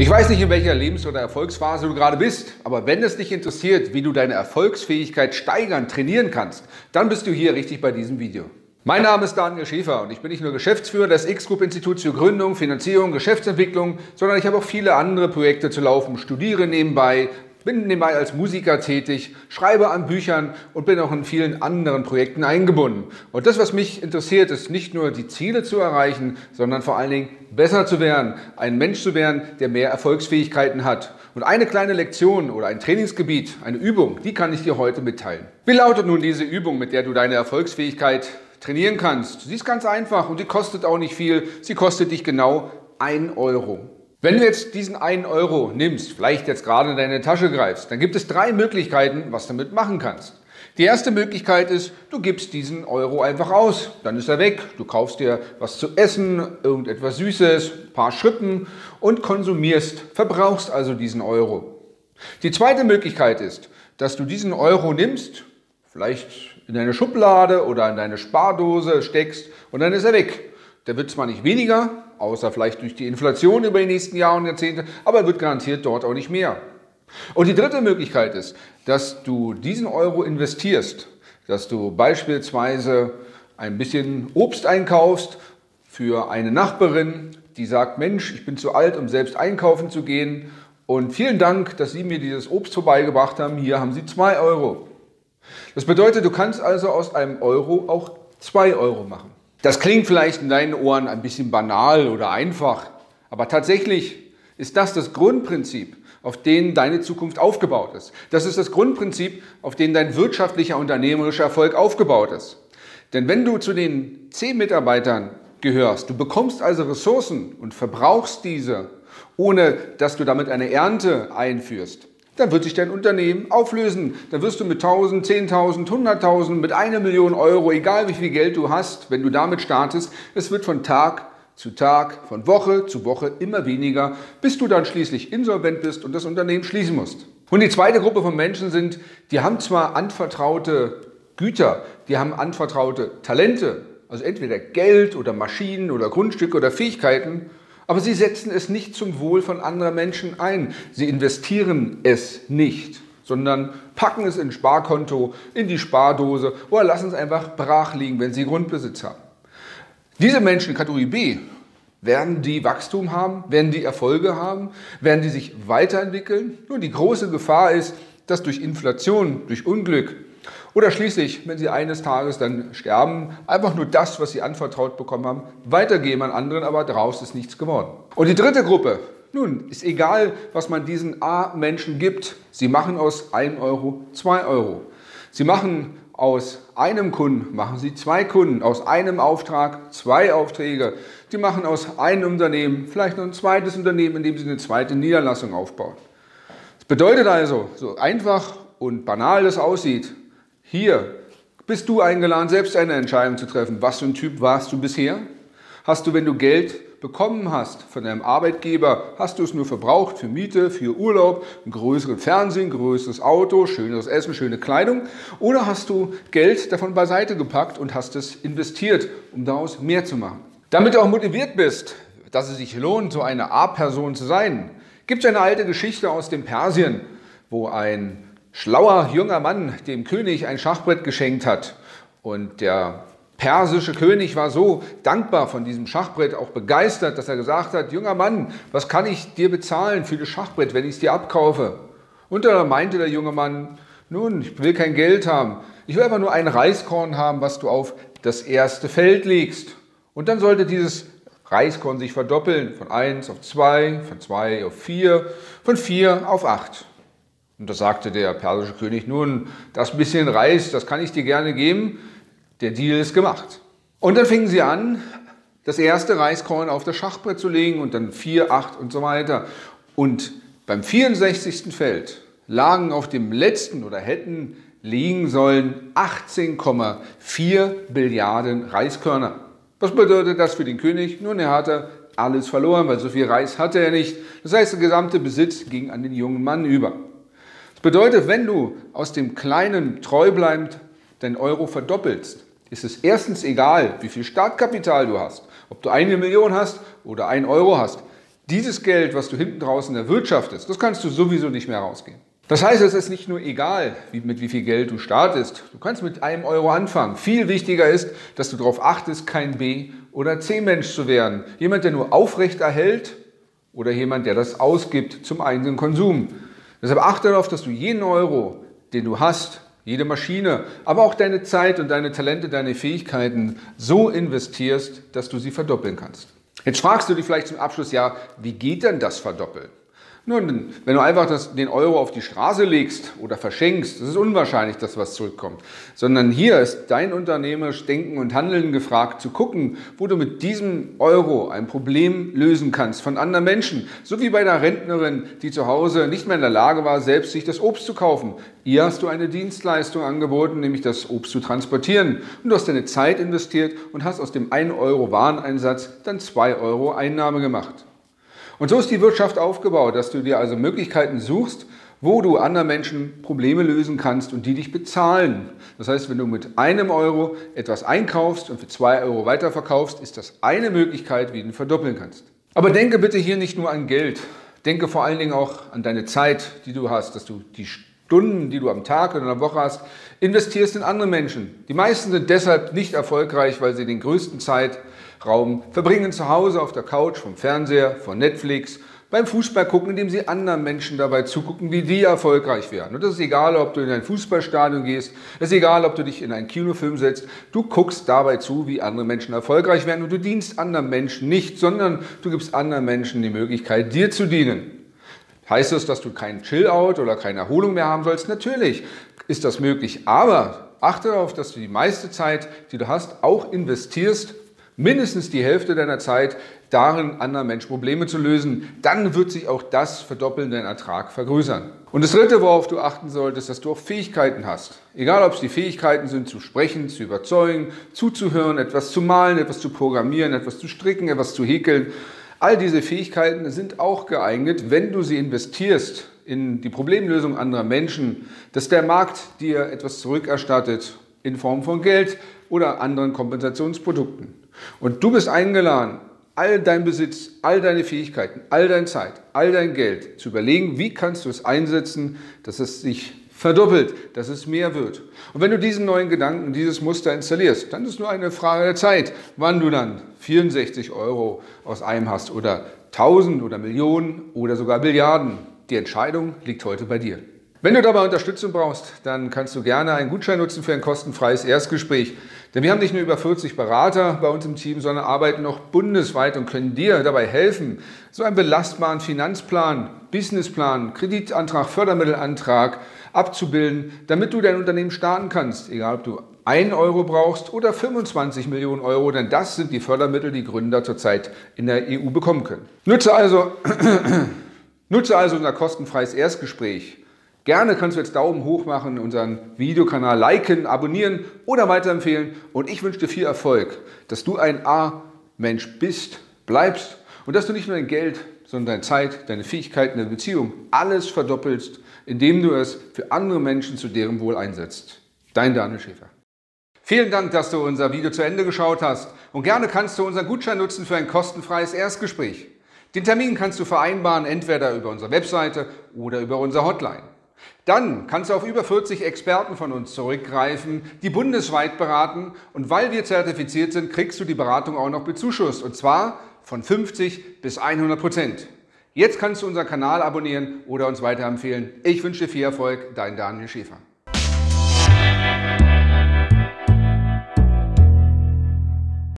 Ich weiß nicht, in welcher Lebens- oder Erfolgsphase du gerade bist, aber wenn es dich interessiert, wie du deine Erfolgsfähigkeit steigern, trainieren kannst, dann bist du hier richtig bei diesem Video. Mein Name ist Daniel Schäfer und ich bin nicht nur Geschäftsführer des X-Group Instituts für Gründung, Finanzierung, Geschäftsentwicklung, sondern ich habe auch viele andere Projekte zu laufen, studiere nebenbei, bin nebenbei als Musiker tätig, schreibe an Büchern und bin auch in vielen anderen Projekten eingebunden. Und das, was mich interessiert, ist nicht nur die Ziele zu erreichen, sondern vor allen Dingen besser zu werden, ein Mensch zu werden, der mehr Erfolgsfähigkeiten hat. Und eine kleine Lektion oder ein Trainingsgebiet, eine Übung, die kann ich dir heute mitteilen. Wie lautet nun diese Übung, mit der du deine Erfolgsfähigkeit trainieren kannst? Sie ist ganz einfach und die kostet auch nicht viel. Sie kostet dich genau 1 Euro. Wenn du jetzt diesen einen Euro nimmst, vielleicht jetzt gerade in deine Tasche greifst, dann gibt es drei Möglichkeiten, was du damit machen kannst. Die erste Möglichkeit ist, du gibst diesen Euro einfach aus, dann ist er weg. Du kaufst dir was zu essen, irgendetwas Süßes, ein paar Schrippen und konsumierst, verbrauchst also diesen Euro. Die zweite Möglichkeit ist, dass du diesen Euro nimmst, vielleicht in deine Schublade oder in deine Spardose steckst und dann ist er weg. Der wird zwar nicht weniger, außer vielleicht durch die Inflation über die nächsten Jahre und Jahrzehnte, aber er wird garantiert dort auch nicht mehr. Und die dritte Möglichkeit ist, dass du diesen Euro investierst, dass du beispielsweise ein bisschen Obst einkaufst für eine Nachbarin, die sagt, Mensch, ich bin zu alt, um selbst einkaufen zu gehen und vielen Dank, dass Sie mir dieses Obst vorbeigebracht haben. Hier haben Sie zwei Euro. Das bedeutet, du kannst also aus einem Euro auch zwei Euro machen. Das klingt vielleicht in deinen Ohren ein bisschen banal oder einfach, aber tatsächlich ist das das Grundprinzip, auf dem deine Zukunft aufgebaut ist. Das ist das Grundprinzip, auf dem dein wirtschaftlicher, unternehmerischer Erfolg aufgebaut ist. Denn wenn du zu den zehn Mitarbeitern gehörst, du bekommst also Ressourcen und verbrauchst diese, ohne dass du damit eine Ernte einführst, dann wird sich dein Unternehmen auflösen. Dann wirst du mit 1000, 10.000, 100.000, mit einer Million Euro, egal wie viel Geld du hast, wenn du damit startest, es wird von Tag zu Tag, von Woche zu Woche immer weniger, bis du dann schließlich insolvent bist und das Unternehmen schließen musst. Und die zweite Gruppe von Menschen sind, die haben zwar anvertraute Güter, die haben anvertraute Talente, also entweder Geld oder Maschinen oder Grundstücke oder Fähigkeiten, aber sie setzen es nicht zum Wohl von anderen Menschen ein. Sie investieren es nicht, sondern packen es in Sparkonto, in die Spardose oder lassen es einfach brach liegen, wenn sie Grundbesitz haben. Diese Menschen, Kategorie B, werden die Wachstum haben? Werden die Erfolge haben? Werden die sich weiterentwickeln? Nun, die große Gefahr ist, dass durch Inflation, durch Unglück, oder schließlich, wenn sie eines Tages dann sterben, einfach nur das, was sie anvertraut bekommen haben, weitergeben an anderen, aber daraus ist nichts geworden. Und die dritte Gruppe, nun, ist egal, was man diesen A-Menschen gibt. Sie machen aus 1 Euro 2 Euro. Sie machen aus einem Kunden, machen Sie zwei Kunden, aus einem Auftrag zwei Aufträge. Sie machen aus einem Unternehmen vielleicht noch ein zweites Unternehmen, in dem Sie eine zweite Niederlassung aufbauen. Das bedeutet also, so einfach und banal das aussieht, hier bist du eingeladen, selbst eine Entscheidung zu treffen. Was für ein Typ warst du bisher? Hast du, wenn du Geld bekommen hast von deinem Arbeitgeber, hast du es nur verbraucht für Miete, für Urlaub, einen größeren Fernsehen, größeres Auto, schöneres Essen, schöne Kleidung? Oder hast du Geld davon beiseite gepackt und hast es investiert, um daraus mehr zu machen? Damit du auch motiviert bist, dass es sich lohnt, so eine A-Person zu sein, gibt es eine alte Geschichte aus dem Persien, wo ein schlauer junger Mann dem König ein Schachbrett geschenkt hat. Und der persische König war so dankbar von diesem Schachbrett, auch begeistert, dass er gesagt hat, junger Mann, was kann ich dir bezahlen für das Schachbrett, wenn ich es dir abkaufe? Und da meinte der junge Mann, nun, ich will kein Geld haben, ich will einfach nur ein Reiskorn haben, was du auf das erste Feld legst. Und dann sollte dieses Reiskorn sich verdoppeln, von 1 auf 2, von 2 auf 4, von 4 auf 8. Und da sagte der persische König, nun, das bisschen Reis, das kann ich dir gerne geben, der Deal ist gemacht. Und dann fingen sie an, das erste Reiskorn auf das Schachbrett zu legen und dann vier, acht und so weiter. Und beim 64. Feld lagen auf dem letzten oder hätten liegen sollen 18,4 Billiarden Reiskörner. Was bedeutet das für den König? Nun, er hatte alles verloren, weil so viel Reis hatte er nicht. Das heißt, der gesamte Besitz ging an den jungen Mann über. Das bedeutet, wenn du aus dem Kleinen treu bleibend deinen Euro verdoppelst, ist es erstens egal, wie viel Startkapital du hast, ob du eine Million hast oder ein Euro hast. dieses Geld, was du hinten draußen erwirtschaftest, das kannst du sowieso nicht mehr rausgehen. Das heißt, es ist nicht nur egal, wie, mit wie viel Geld du startest. Du kannst mit einem Euro anfangen. Viel wichtiger ist, dass du darauf achtest, kein B- oder C-Mensch zu werden. Jemand, der nur aufrecht erhält oder jemand, der das ausgibt zum eigenen Konsum. Deshalb achte darauf, dass du jeden Euro, den du hast, jede Maschine, aber auch deine Zeit und deine Talente, deine Fähigkeiten so investierst, dass du sie verdoppeln kannst. Jetzt fragst du dich vielleicht zum Abschluss, ja, wie geht denn das Verdoppeln? Nun, wenn du einfach das, den Euro auf die Straße legst oder verschenkst, das ist unwahrscheinlich, dass was zurückkommt. Sondern hier ist dein unternehmerisch Denken und Handeln gefragt, zu gucken, wo du mit diesem Euro ein Problem lösen kannst von anderen Menschen. So wie bei der Rentnerin, die zu Hause nicht mehr in der Lage war, selbst sich das Obst zu kaufen. Ihr hast du eine Dienstleistung angeboten, nämlich das Obst zu transportieren. Und du hast deine Zeit investiert und hast aus dem 1 Euro Wareneinsatz dann 2 Euro Einnahme gemacht. Und so ist die Wirtschaft aufgebaut, dass du dir also Möglichkeiten suchst, wo du anderen Menschen Probleme lösen kannst und die dich bezahlen. Das heißt, wenn du mit einem Euro etwas einkaufst und für zwei Euro weiterverkaufst, ist das eine Möglichkeit, wie du verdoppeln kannst. Aber denke bitte hier nicht nur an Geld. Denke vor allen Dingen auch an deine Zeit, die du hast, dass du die Stunden, die du am Tag oder in der Woche hast, investierst in andere Menschen. Die meisten sind deshalb nicht erfolgreich, weil sie den größten Zeitraum verbringen zu Hause auf der Couch, vom Fernseher, von Netflix, beim Fußball gucken, indem sie anderen Menschen dabei zugucken, wie die erfolgreich werden. Und das ist egal, ob du in ein Fußballstadion gehst, es ist egal, ob du dich in einen Kinofilm setzt, du guckst dabei zu, wie andere Menschen erfolgreich werden und du dienst anderen Menschen nicht, sondern du gibst anderen Menschen die Möglichkeit, dir zu dienen. Heißt das, dass du keinen Chill-out oder keine Erholung mehr haben sollst? Natürlich ist das möglich, aber achte darauf, dass du die meiste Zeit, die du hast, auch investierst, mindestens die Hälfte deiner Zeit darin, anderen Menschen Probleme zu lösen. Dann wird sich auch das verdoppeln, dein Ertrag vergrößern. Und das Dritte, worauf du achten solltest, dass du auch Fähigkeiten hast. Egal, ob es die Fähigkeiten sind, zu sprechen, zu überzeugen, zuzuhören, etwas zu malen, etwas zu programmieren, etwas zu stricken, etwas zu häkeln All diese Fähigkeiten sind auch geeignet, wenn du sie investierst in die Problemlösung anderer Menschen, dass der Markt dir etwas zurückerstattet in Form von Geld oder anderen Kompensationsprodukten. Und du bist eingeladen, all dein Besitz, all deine Fähigkeiten, all deine Zeit, all dein Geld zu überlegen, wie kannst du es einsetzen, dass es sich verdoppelt, dass es mehr wird. Und wenn du diesen neuen Gedanken, dieses Muster installierst, dann ist nur eine Frage der Zeit, wann du dann 64 Euro aus einem hast oder 1000 oder Millionen oder sogar Milliarden. Die Entscheidung liegt heute bei dir. Wenn du dabei Unterstützung brauchst, dann kannst du gerne einen Gutschein nutzen für ein kostenfreies Erstgespräch. Denn wir haben nicht nur über 40 Berater bei uns im Team, sondern arbeiten noch bundesweit und können dir dabei helfen, so einen belastbaren Finanzplan, Businessplan, Kreditantrag, Fördermittelantrag abzubilden, damit du dein Unternehmen starten kannst. Egal, ob du 1 Euro brauchst oder 25 Millionen Euro, denn das sind die Fördermittel, die Gründer zurzeit in der EU bekommen können. Nutze also, nutze also unser kostenfreies Erstgespräch Gerne kannst du jetzt Daumen hoch machen, unseren Videokanal liken, abonnieren oder weiterempfehlen. Und ich wünsche dir viel Erfolg, dass du ein A-Mensch bist, bleibst und dass du nicht nur dein Geld, sondern deine Zeit, deine Fähigkeiten, deine Beziehung, alles verdoppelst, indem du es für andere Menschen zu deren Wohl einsetzt. Dein Daniel Schäfer. Vielen Dank, dass du unser Video zu Ende geschaut hast und gerne kannst du unseren Gutschein nutzen für ein kostenfreies Erstgespräch. Den Termin kannst du vereinbaren, entweder über unsere Webseite oder über unsere Hotline. Dann kannst du auf über 40 Experten von uns zurückgreifen, die bundesweit beraten. Und weil wir zertifiziert sind, kriegst du die Beratung auch noch bezuschusst. Und zwar von 50 bis 100 Prozent. Jetzt kannst du unseren Kanal abonnieren oder uns weiterempfehlen. Ich wünsche dir viel Erfolg, dein Daniel Schäfer.